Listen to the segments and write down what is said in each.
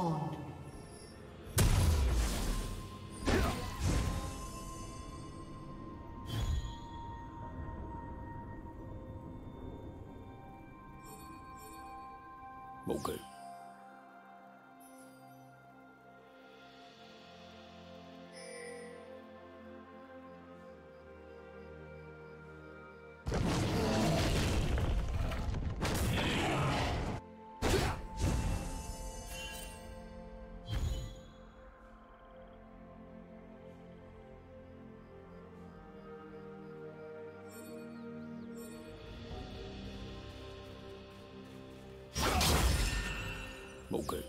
spawned. Okay. Okay.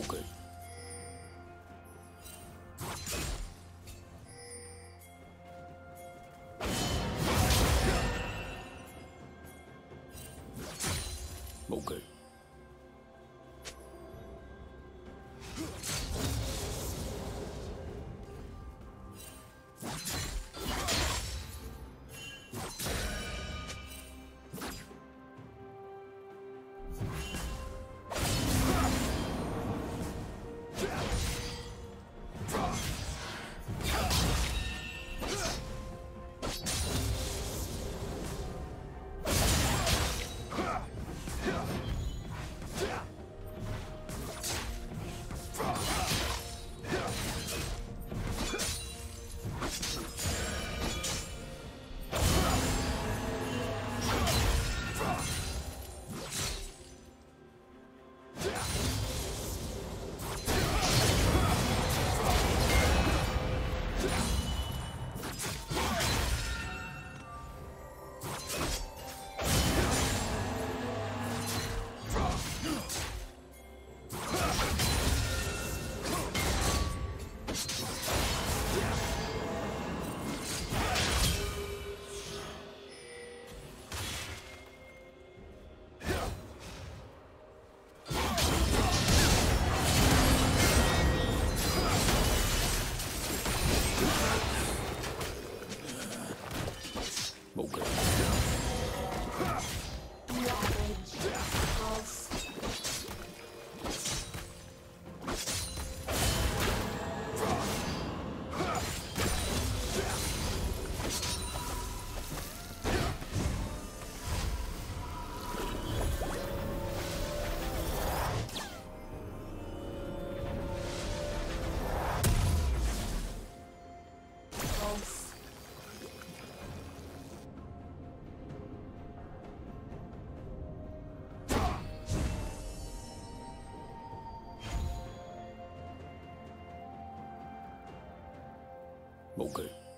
Okay. Okay. Blue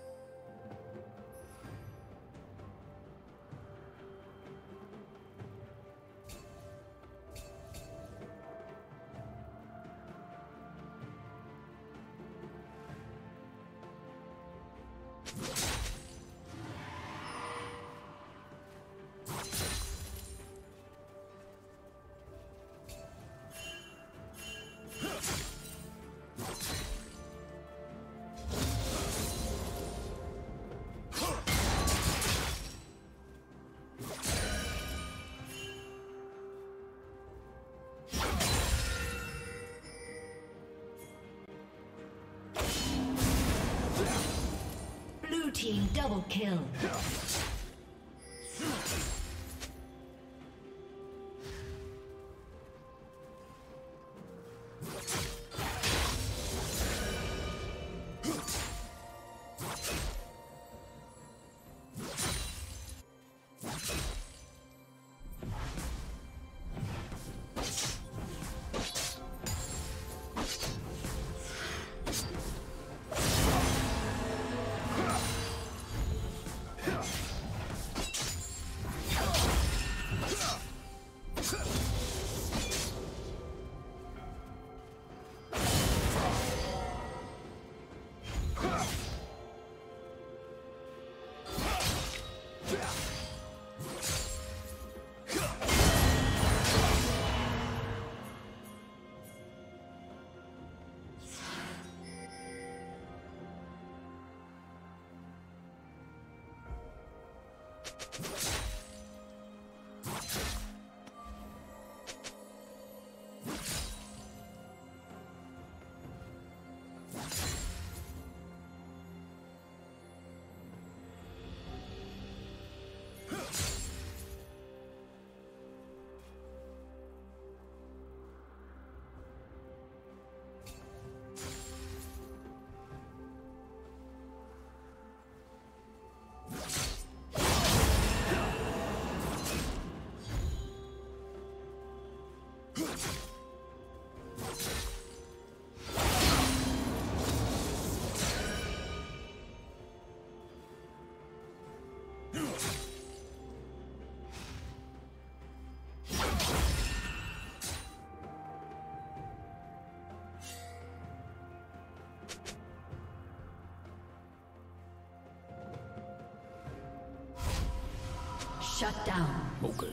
team double kill. Shut down. Okay.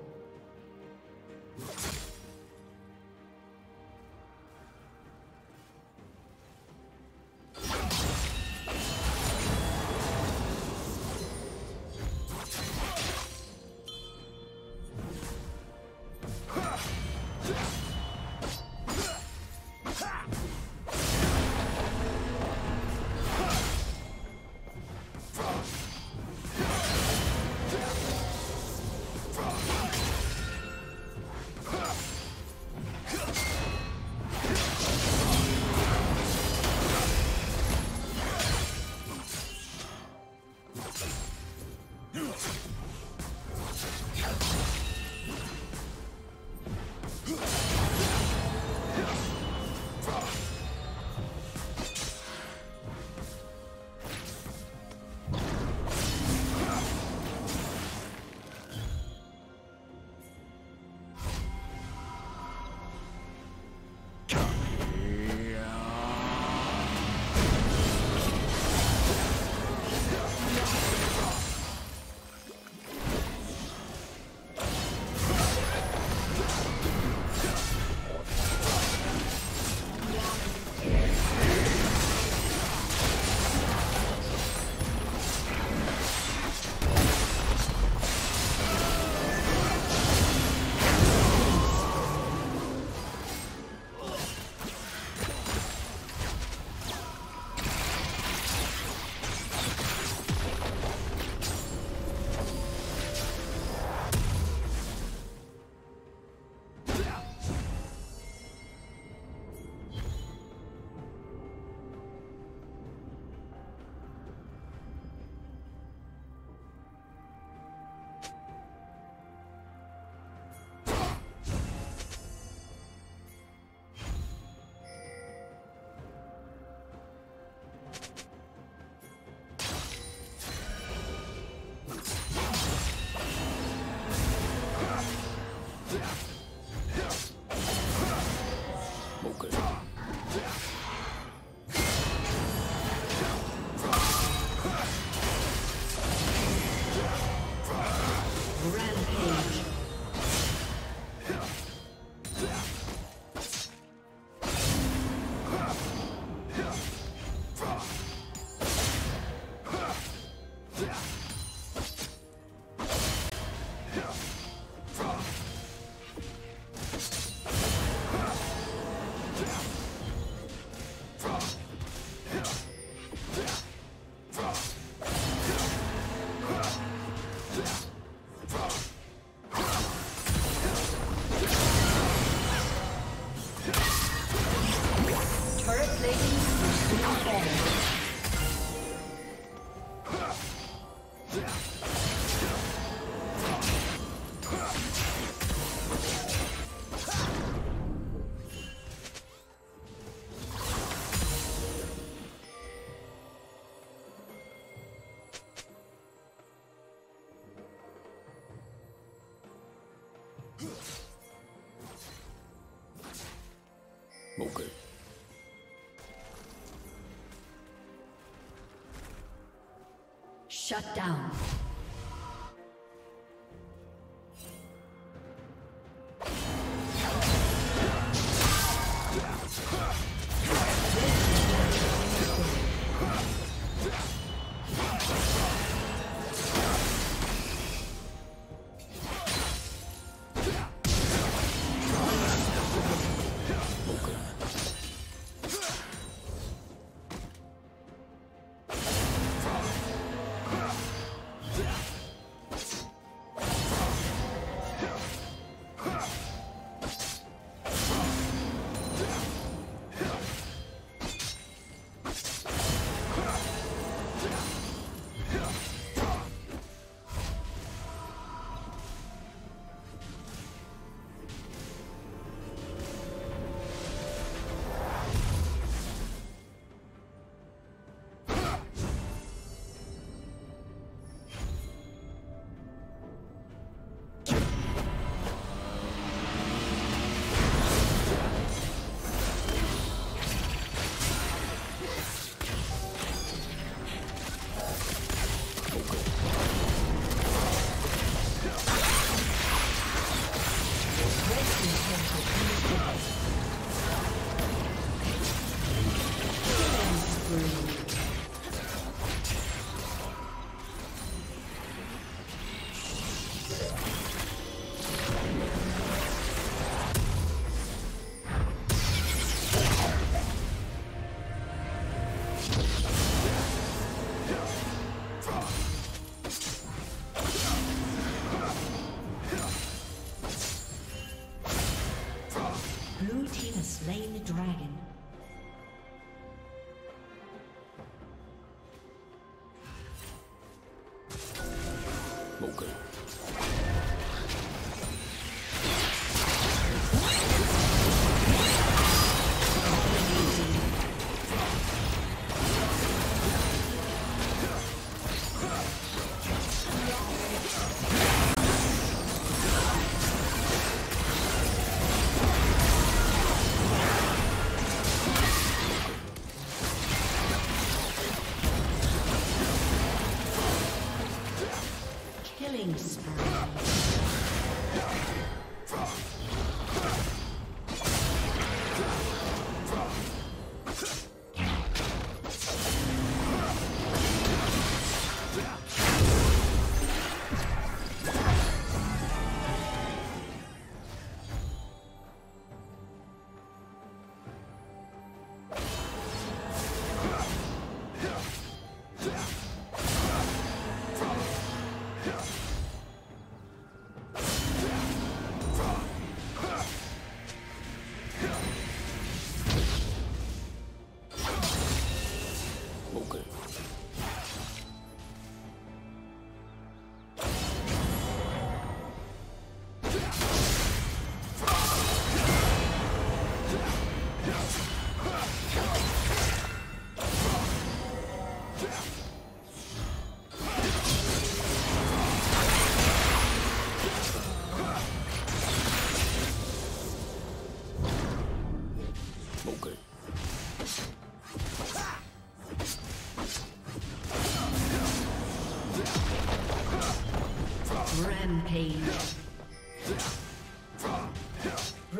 Ladies, super Shut down.